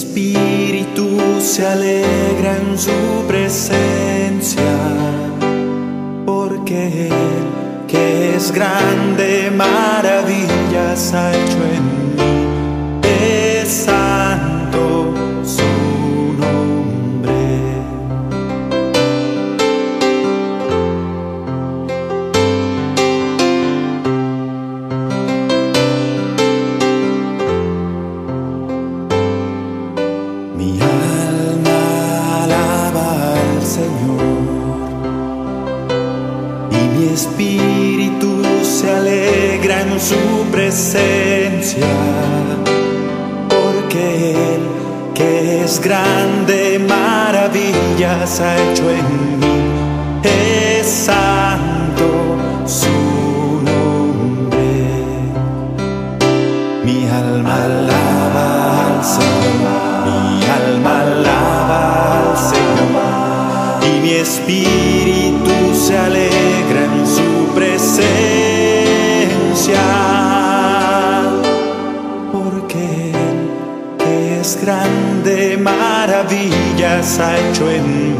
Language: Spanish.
espíritu se alegra en su presencia, porque Él, que es grande, maravilla Y mi espíritu se alegra en su presencia, porque Él, que es grande, maravillas ha hecho en mí, es espíritu se alegra en su presencia, porque es grande, maravillas ha hecho en mí,